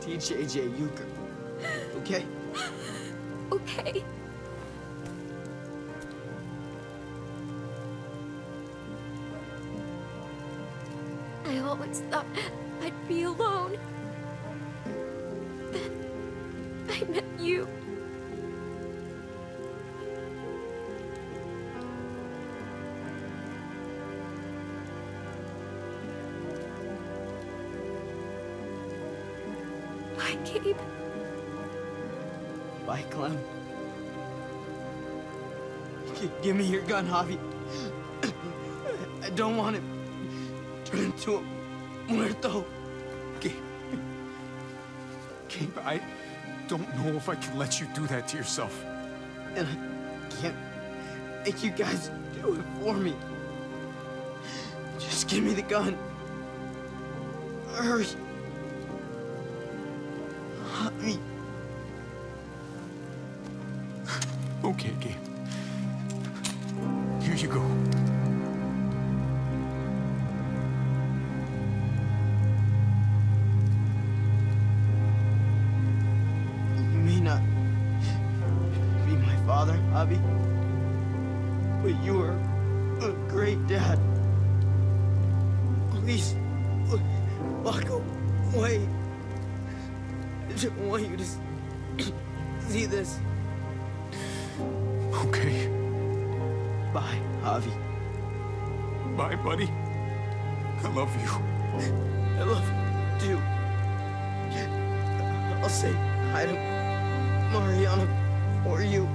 Teach AJ euchre. Okay? Okay. Always thought I'd be alone. Then I met you. Bye, Gabe. Bye, Clem. G- give me your gun, Javi. I don't want it turn into a muerto. Gabe, I don't know if I can let you do that to yourself. And I can't make you guys do it for me. Just give me the gun. Hurry. Javi. Okay, Gabe. Here you go. I don't want you to see this. Okay. Bye, Javi. Bye, buddy. I love you. I love you too. I'll say hi to Mariana for you.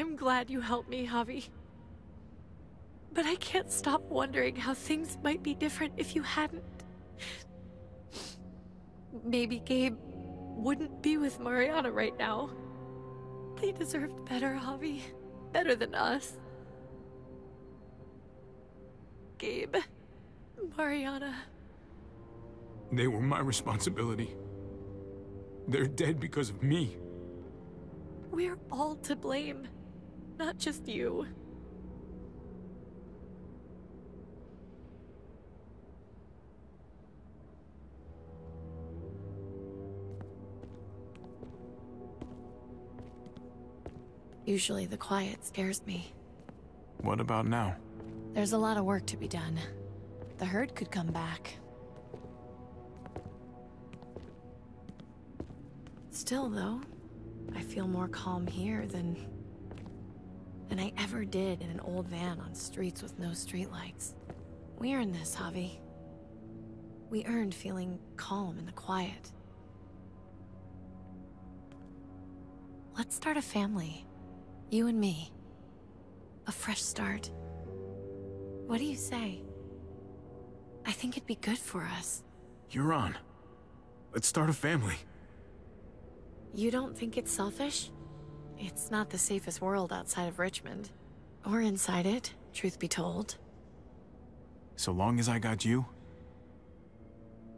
I'm glad you helped me, Javi. But I can't stop wondering how things might be different if you hadn't. Maybe Gabe wouldn't be with Mariana right now. They deserved better, Javi. Better than us. Gabe. Mariana. They were my responsibility. They're dead because of me. We're all to blame, not just you. Usually the quiet scares me. What about now? There's a lot of work to be done. The herd could come back. Still, though, I feel more calm here than... than I ever did in an old van on streets with no streetlights. We earned this, Javi. We earned feeling calm in the quiet. Let's start a family. You and me. A fresh start. What do you say? I think it'd be good for us. You're on. Let's start a family. You don't think it's selfish? It's not the safest world outside of Richmond. Or inside it, truth be told. So long as I got you,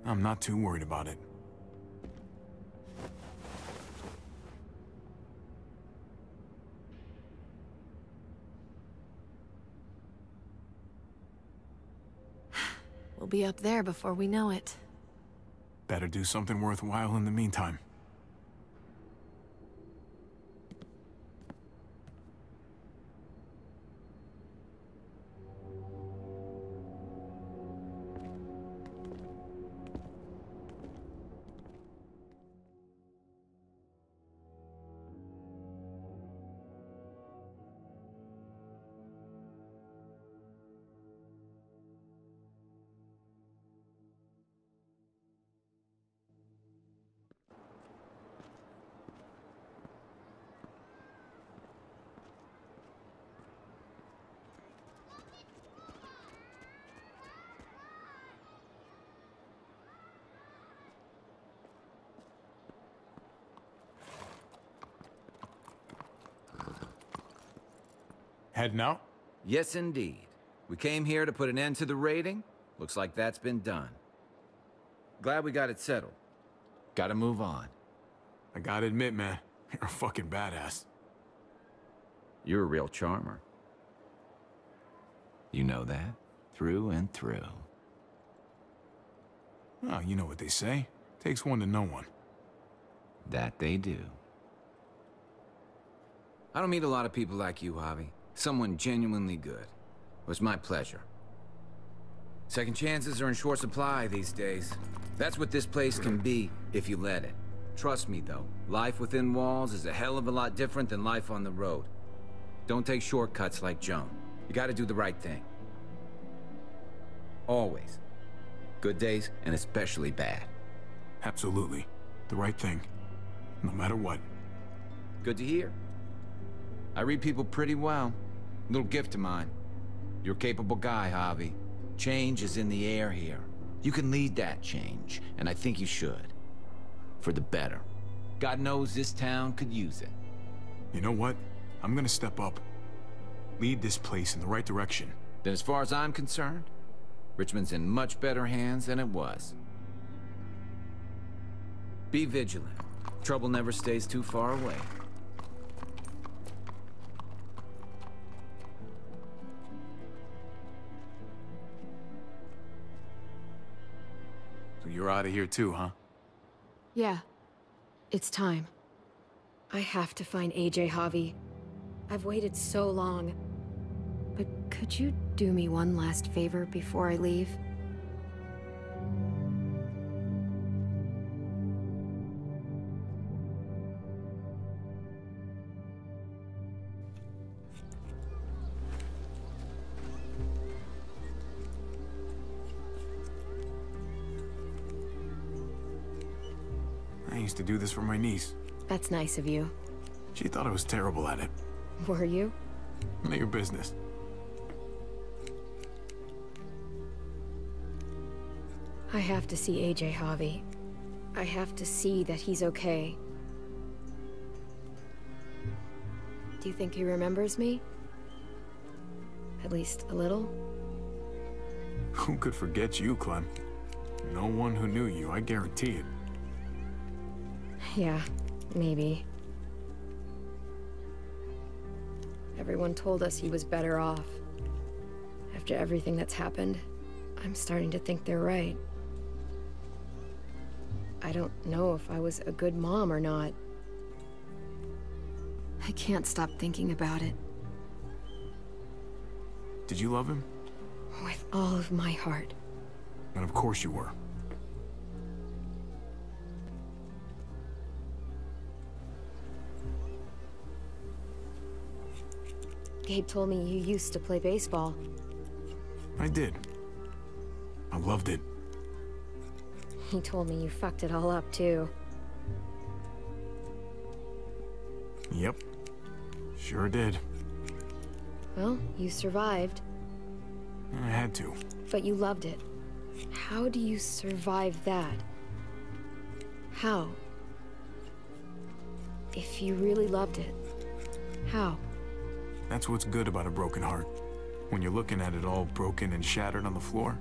I'm not too worried about it. We'll be up there before we know it. Better do something worthwhile in the meantime. Heading out? Yes, indeed. We came here to put an end to the raiding. Looks like that's been done. Glad we got it settled. Gotta move on. I gotta admit, man, you're a fucking badass. You're a real charmer. You know that? Through and through. Oh, you know what they say. Takes one to know one. That they do. I don't meet a lot of people like you, Javi. Someone genuinely good. It was my pleasure. Second chances are in short supply these days. That's what this place can be, if you let it. Trust me, though, life within walls is a hell of a lot different than life on the road. Don't take shortcuts like Joan. You gotta do the right thing. Always. Good days, and especially bad. Absolutely. The right thing. No matter what. Good to hear. I read people pretty well. Little gift of mine. You're a capable guy, Javi. Change is in the air here. You can lead that change, and I think you should. For the better. God knows this town could use it. You know what? I'm gonna step up. Lead this place in the right direction. Then as far as I'm concerned, Richmond's in much better hands than it was. Be vigilant. Trouble never stays too far away. You're out of here too, huh? Yeah. It's time. I have to find AJ Javi. I've waited so long. But could you do me one last favor before I leave? Used to do this for my niece. That's nice of you. She thought I was terrible at it. Were you? None of your business. I have to see AJ Javi. I have to see that he's okay. Do you think he remembers me? At least a little? Who could forget you, Clem? No one who knew you, I guarantee it. Yeah, maybe. Everyone told us he was better off. After everything that's happened, I'm starting to think they're right. I don't know if I was a good mom or not. I can't stop thinking about it. Did you love him? With all of my heart. And of course you were. Gabe told me you used to play baseball. I did. I loved it. He told me you fucked it all up, too. Yep. Sure did. Well, you survived, I had to. but you loved it. How do you survive that? How? If you really loved it, how? That's what's good about a broken heart. When you're looking at it all broken and shattered on the floor,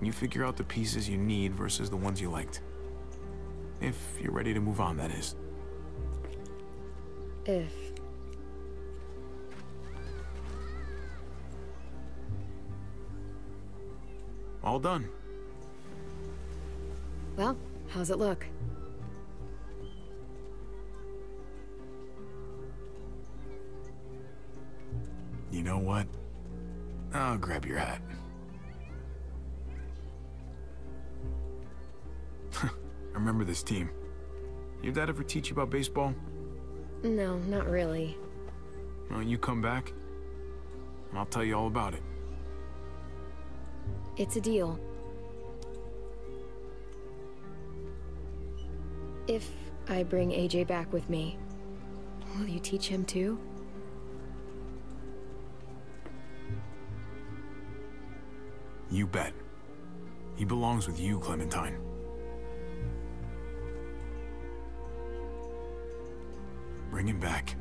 you figure out the pieces you need versus the ones you liked. If you're ready to move on, that is. If. All done. Well, how's it look? I'll grab your hat. I remember this team. Your dad ever teach you about baseball? No, not really. Well, you come back, and I'll tell you all about it. It's a deal. If I bring AJ back with me, will you teach him too? You bet. He belongs with you, Clementine. Bring him back.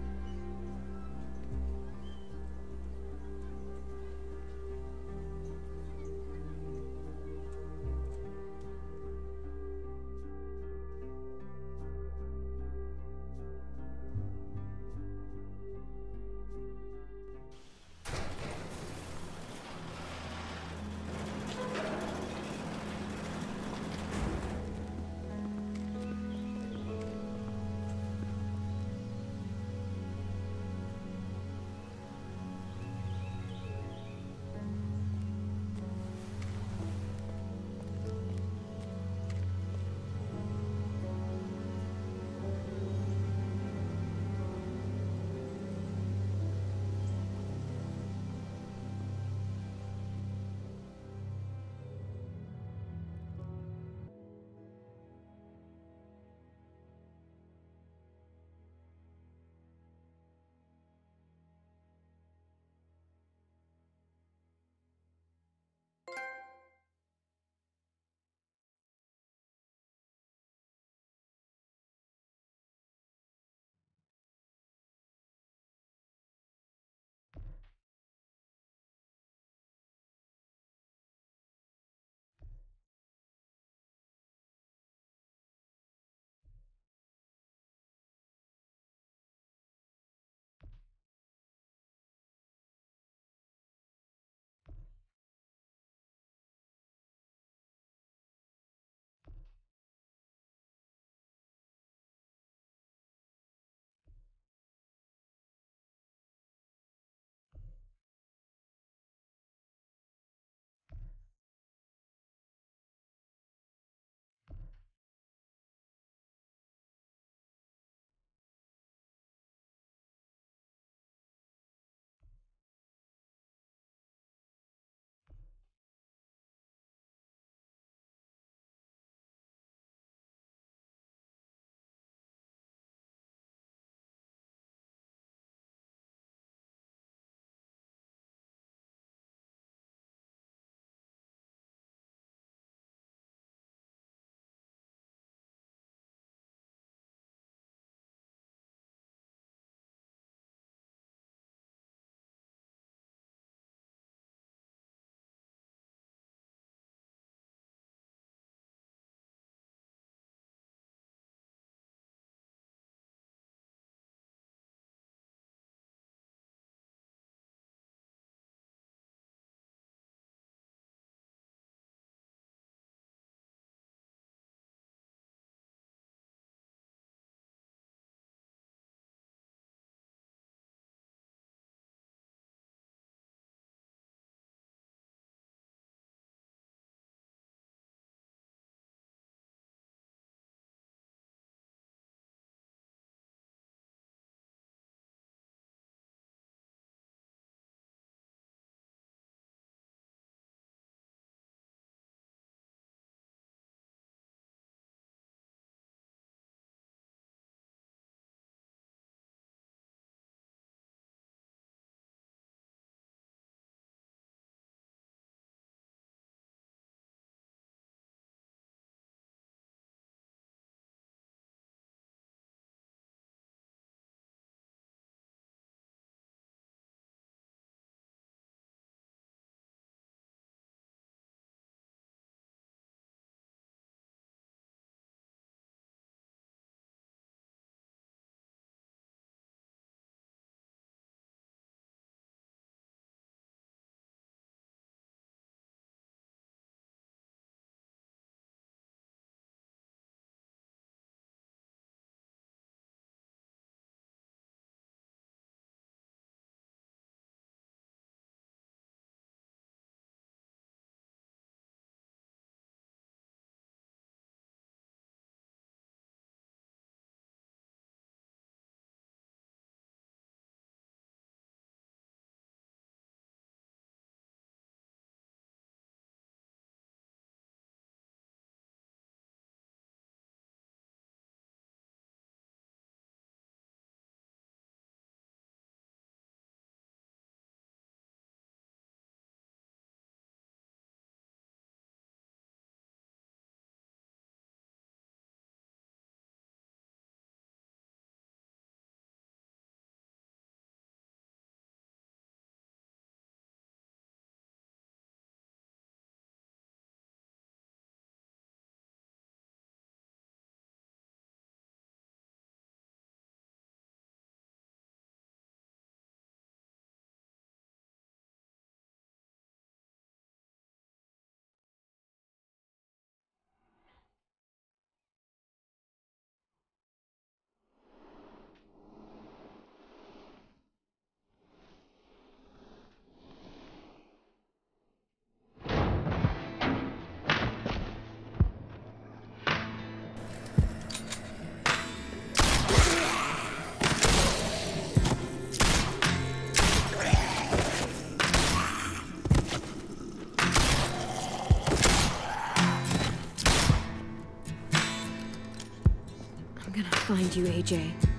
You, AJ.